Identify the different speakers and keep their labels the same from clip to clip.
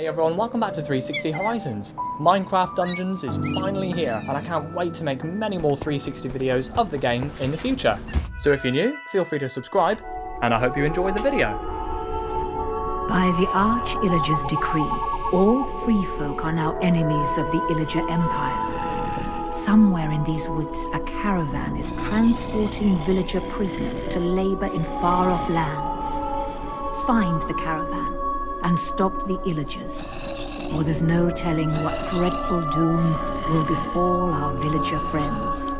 Speaker 1: Hey everyone, welcome back to 360 Horizons. Minecraft Dungeons is finally here, and I can't wait to make many more 360 videos of the game in the future. So if you're new, feel free to subscribe, and I hope you enjoy the video.
Speaker 2: By the Arch Illager's decree, all free folk are now enemies of the Illager Empire. Somewhere in these woods, a caravan is transporting villager prisoners to labor in far-off lands. Find the caravan and stop the Illagers, or there's no telling what dreadful doom will befall our villager friends.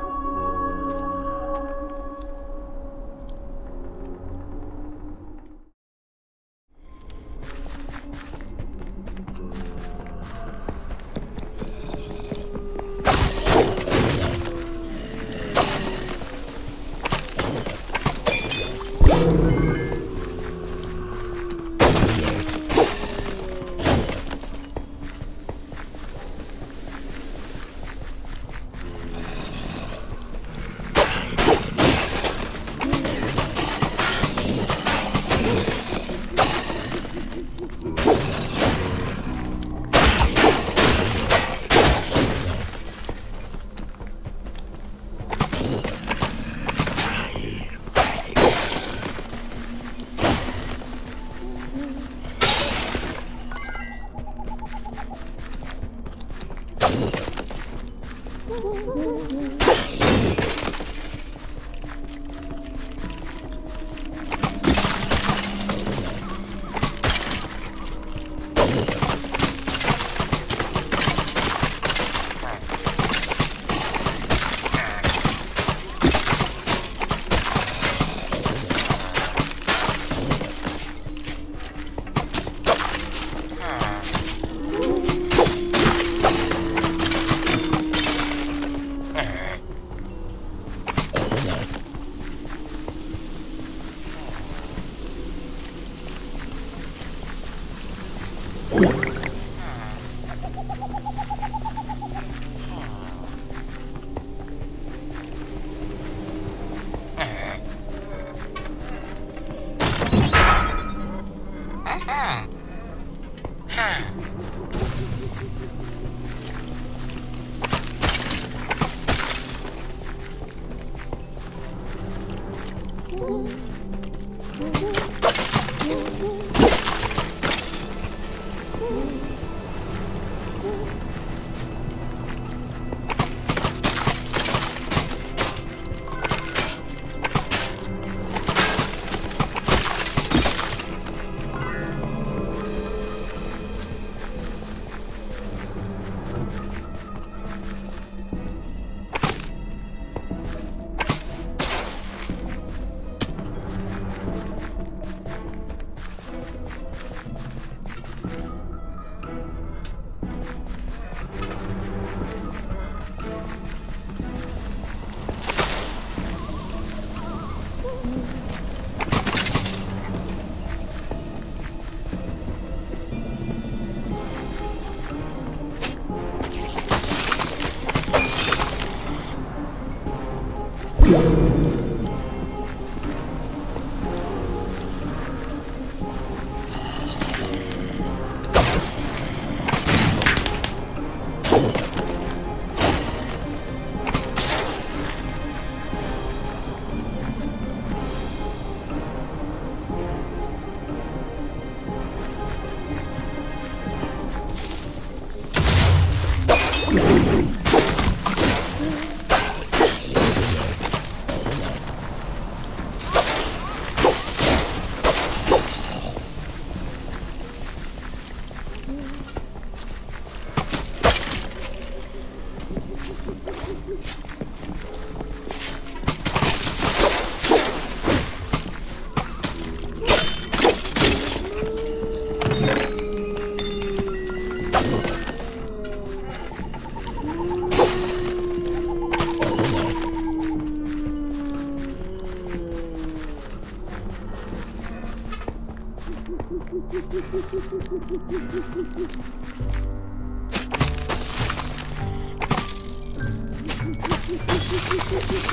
Speaker 2: Oh. Thank you.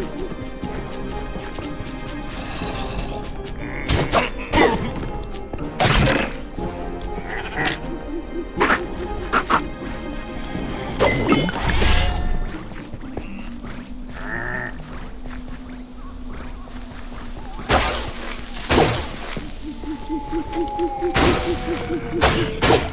Speaker 2: These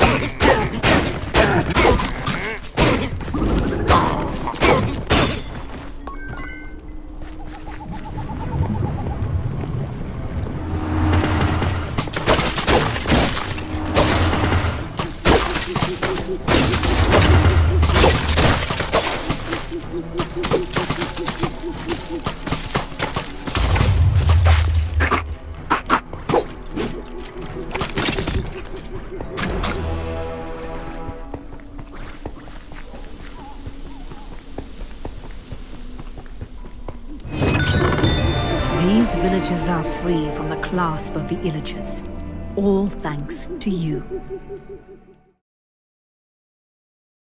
Speaker 2: Ah! Villages are free from the clasp of the Illagers. All thanks to you.